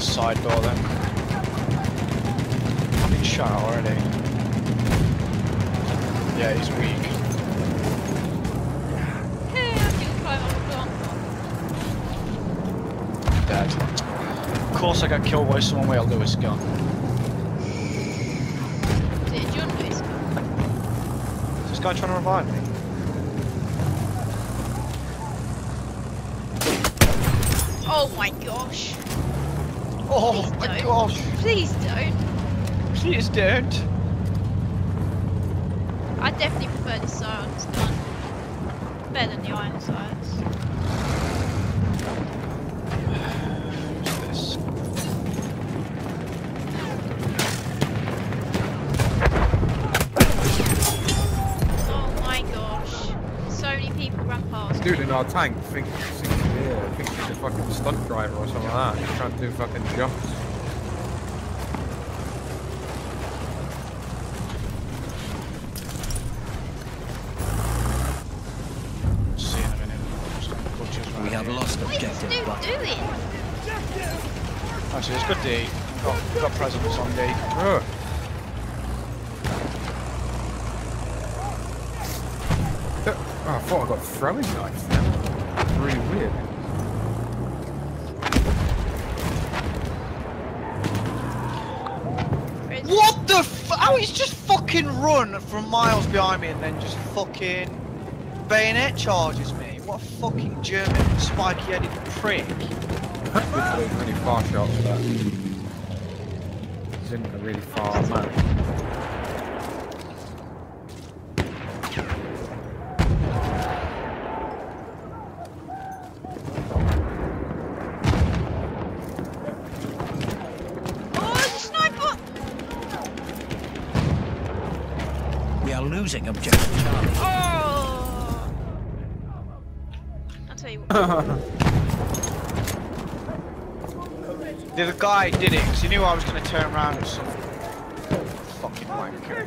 this side door then. I've been shot already. Yeah, he's weak. Dead. Of course I got killed by someone with a Lewis gun. A John this guy trying to revive me? Oh my gosh. Oh Please my don't. gosh! Please don't. Please don't! I definitely prefer the silence gun. Better than the iron sights. Oh my gosh. So many people run past. Dude in our tank thinks, thinks, yeah, thinks he's a fucking stunt driver or something like that. He's trying to do fucking jumps. See in a minute. Just gonna butchers We have lost What is this objective dude Butter. doing? Actually, it's good D. Got, oh, got presents on D. Ugh. Oh, I thought I got throwing knives then. Really weird. Where's- What the f- How he's just fucking run from miles behind me and then just fucking bayonet charges me. What a fucking German spiky headed prick. Really far shots for that. He's in a really far man. Losing objective Charlie. Oh! I'll tell you what. The other guy did it because he knew I was going to turn around and some fucking wanker.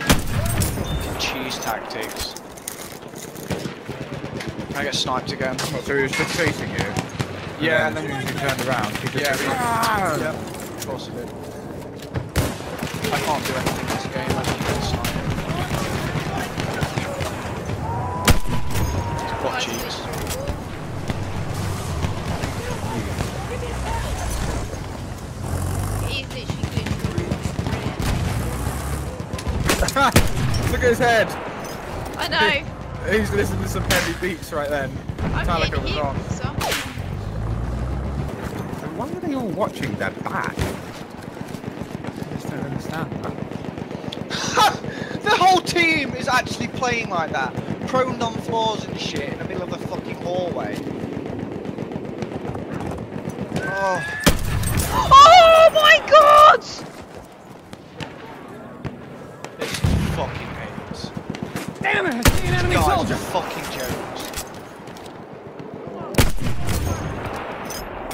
Fucking cheese tactics. I get sniped again. Oh, so he was just chasing you? Yeah, and and then then as soon as you turned around, he just Yeah, went, yeah. "Ah!" Yep, of course I did. I can't do anything Look at his head! I know. He's listening to some heavy beats right then. I'm Metallica getting was hit on. with some. And why are they all watching their back? I just don't understand that. the whole team is actually playing like that. Prone on floors and shit in the middle of the fucking hallway. Oh, Oh my god! this fucking hates. Damn it! I see an enemy Guys soldier! are fucking jokes.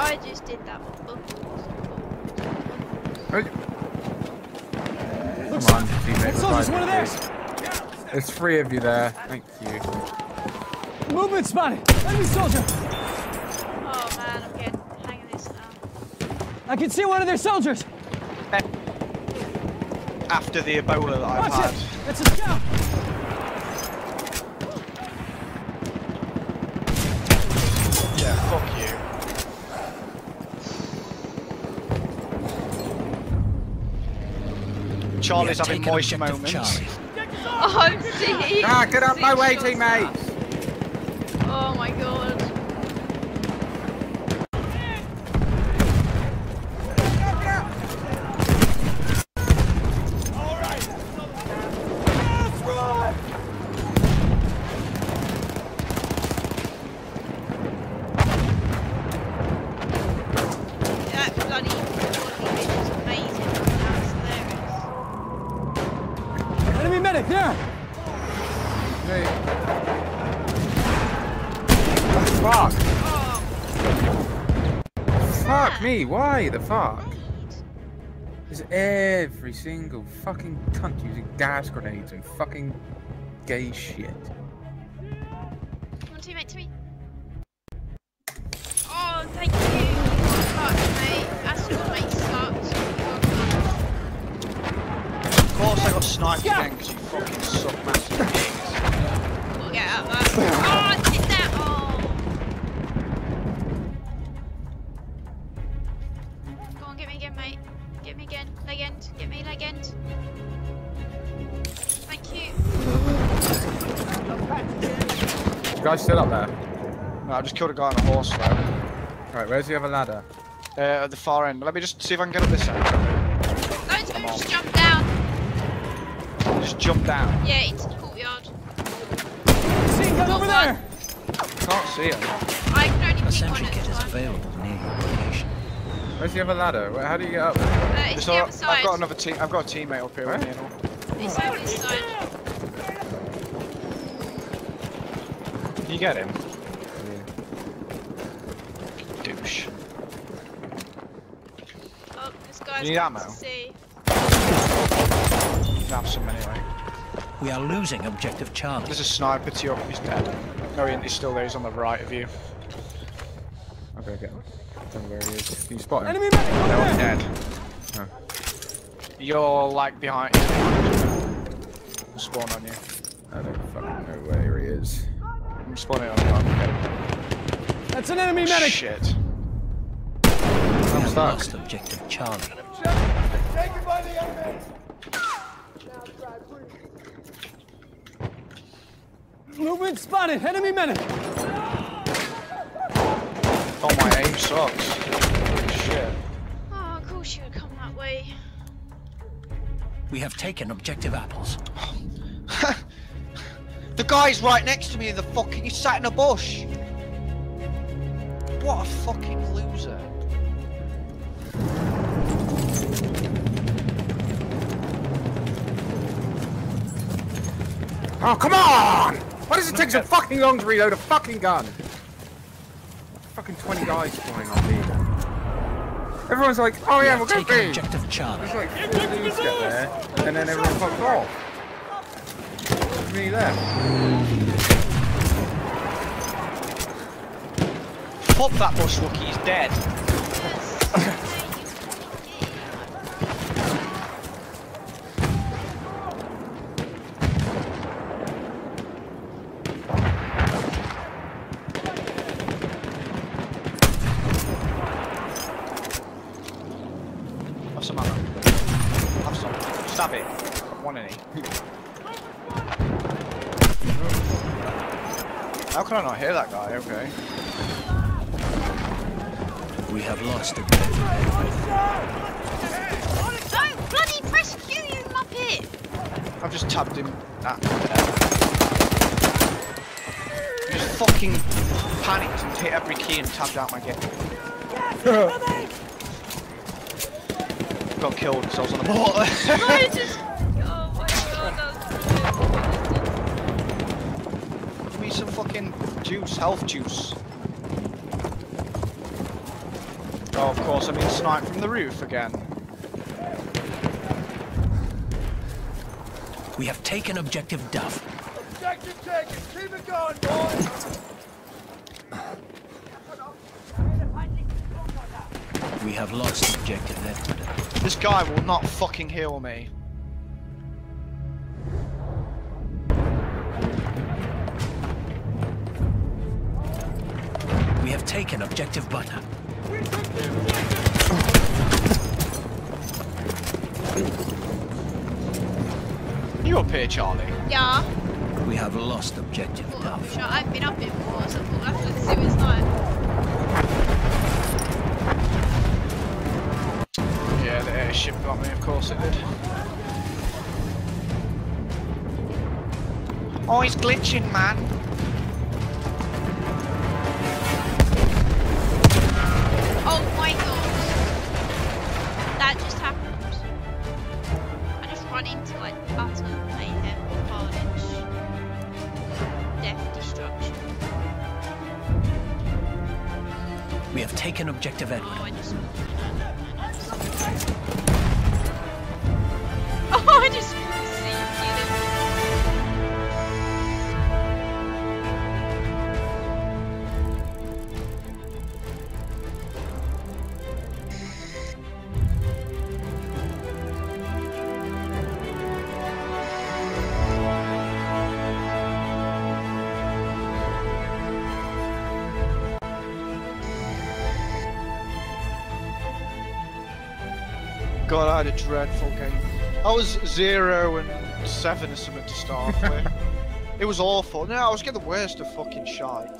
I just did that one. Hey. Looks Come on, like teammate. that soldier's one of revive theirs. me. There's three of you there. Thank you. Movement spotted! Enemy soldier! Oh man, I'm getting the hang of this now. I can see one of their soldiers! After the Ebola that I've Watch had. it! That's a scout! Yeah, fuck you. Charlie's having taken moist moments. Charlie. Oh. Ah, get up my way, seeing There! Hey. Fuck! Oh. Fuck me, why the fuck? There's every single fucking cunt using gas grenades and fucking gay shit. One, two, mate. Oh, thank you. Of course I got fucking suck massive dicks. Gotta get out of that. Oh, hit that! Oh. Go on, get me again, mate. Get me again. Leg end. Get me leg end. Thank you. You guys still up there? No, I just killed a guy on a horse though. Right, where's the other ladder? Uh, at the far end. Let me just see if I can get up this end. Loads of them just jump down. Just jump down. Yeah, into the courtyard. Machine gun over there! Can't see him. I can only A pick one sentry at kit a is time. available near your location. Where's the other ladder? Where- How do you get up? Uh, it's It's the all, other side. I've got another team. I've got a teammate up here with me. and. It's over this side. Can you get him? Douche. Oh, this guy's You need got ammo? To see. You can have some anyway. We are losing objective Charlie. There's a sniper to your. He's dead. No, he- he's still there. He's on the right of you. Okay, get him. Tell me where he is. Can you spot him? Enemy medic No, he's there! dead. Oh. You're like behind. I'm spawn on you. I don't fucking know where he is. I'm spawning on you. I'm That's an enemy medic! Shit. We I'm stuck. lost objective Charlie. Movement spotted! Enemy medic! Oh, my aim sucks. Shit. Oh, of course you would come that way. We have taken objective apples. The guy's right next to me. In the fucking. He's sat in a bush. What a fucking loser. Oh, come on! Why does it take so fucking long to reload a fucking gun? Fucking 20 guys spawning on me. Everyone's like, oh yeah, we're taken B. objective Charlie. It's like, four dudes get there, and then everyone fucks off. Me left. Pop that bush rookie. He's dead. Have some ammo. Have some. Stab it. One any. How can I not hear that guy? Okay. We have lost objective. Don't bloody press Q, you muppet! I've just tabbed him. Ah. I just fucking panicked and hit every key and tabbed out my game. Got killed because I was on a bot. I just. Oh my god, that Give me some fucking juice, health juice. Oh, of course, I'm being sniped from the roof again. We have taken objective Duff. Objective taken! Keep it going, boys! We have lost objective Edward. This guy will not fucking heal me. Taken objective Butter. You up here, Charlie? Yeah. We have lost objective Thought, Duff. sure, I haven't been up here before, so I thought I'd have to see what it's like. Yeah, the airship got me, of course it did. Oh, he's glitching, man. Run into utter mayhem, carnage, death, destruction. We have taken objective Edward. Oh, god, I had a dreadful game. I was zero and seven or something to start with. It was awful. No, I was getting the worst of fucking shite.